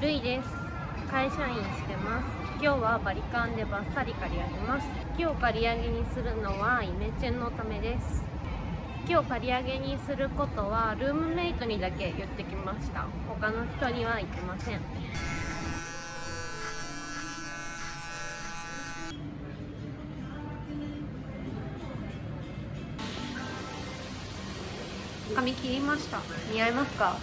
ルイです。会社員してます。今日はバリカンでバッサリ刈り上げます。今日刈り上げにするのはイメチェンのためです。今日刈り上げにすることはルームメイトにだけ言ってきました。他の人には言ってません。髪切りました。似合いますか？